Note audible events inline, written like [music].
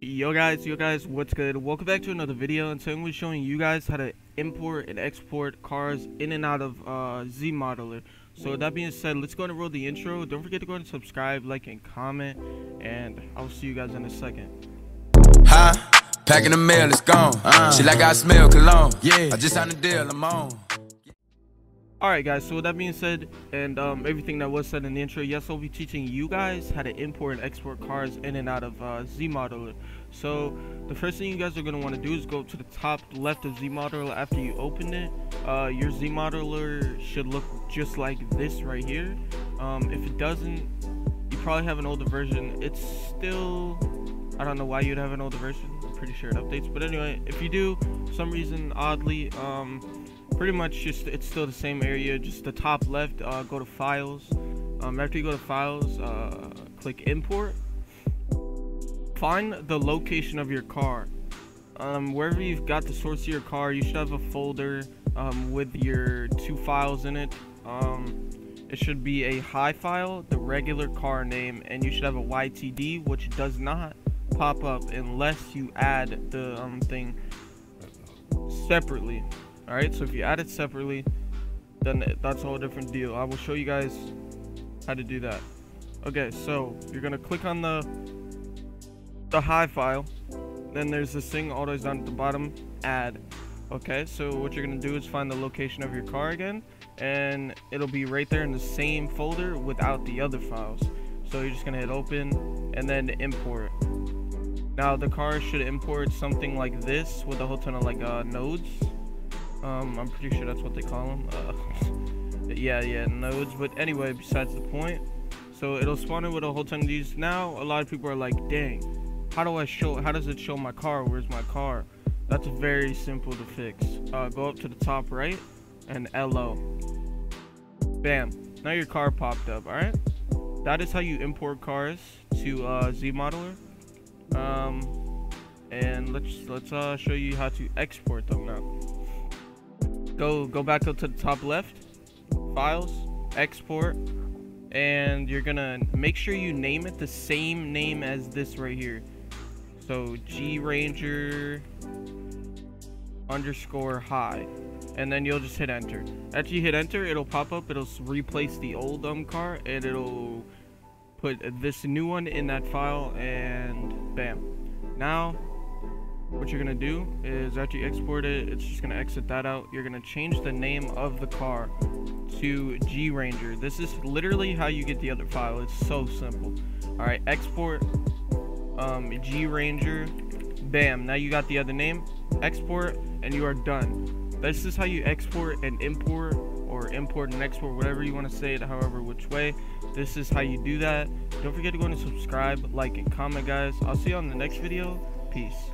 Yo guys, yo guys, what's good? Welcome back to another video and today I'm going to be showing you guys how to import and export cars in and out of uh, Z-Modeler. So that being said, let's go ahead and roll the intro. Don't forget to go ahead and subscribe, like, and comment, and I'll see you guys in a second. Huh? Packing the mail, it's gone. Uh, she like I smell cologne. Yeah. I just signed a deal, I'm on. Alright guys, so with that being said, and um, everything that was said in the intro, yes, I'll be teaching you guys how to import and export cars in and out of uh, Z-Modeler. So, the first thing you guys are going to want to do is go to the top left of Z-Modeler after you open it. Uh, your Z-Modeler should look just like this right here. Um, if it doesn't, you probably have an older version. It's still, I don't know why you'd have an older version. I'm pretty sure it updates. But anyway, if you do, some reason, oddly, um, pretty much just it's still the same area just the top left uh, go to files. Um, after you go to files uh, click import. Find the location of your car. Um, wherever you've got the source of your car you should have a folder um, with your two files in it. Um, it should be a high file the regular car name and you should have a YTD which does not pop up unless you add the um, thing separately Alright, so if you add it separately, then that's a whole different deal. I will show you guys how to do that. Okay, so you're gonna click on the the high file. Then there's this thing all the way down at the bottom, add. Okay, so what you're gonna do is find the location of your car again, and it'll be right there in the same folder without the other files. So you're just gonna hit open and then import. Now the car should import something like this with a whole ton of like uh, nodes um, I'm pretty sure that's what they call them. Uh, [laughs] yeah, yeah, nodes. But anyway, besides the point. So it'll spawn it with a whole ton of these. Now, a lot of people are like, dang, how do I show, how does it show my car? Where's my car? That's very simple to fix. Uh, go up to the top right and LO. Bam. Now your car popped up, alright? That is how you import cars to uh, Z-Modeler. Um, and let's let's uh, show you how to export them now go go back up to the top left. Files export and you're gonna make sure you name it the same name as this right here. So G Ranger underscore high and then you'll just hit enter. After you hit enter it'll pop up it'll replace the old um car and it'll put this new one in that file and bam. Now what you're gonna do is after you export it it's just gonna exit that out. You're gonna change the name of the car to G Ranger this is literally how you get the other file. It's so simple. All right export um, G Ranger bam now you got the other name. Export and you are done. This is how you export and import or import and export whatever you want to say it however which way. This is how you do that. Don't forget to go and subscribe like and comment guys. I'll see you on the next video peace